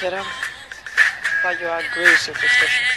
kiddo. Um, thought you outgrew superstition.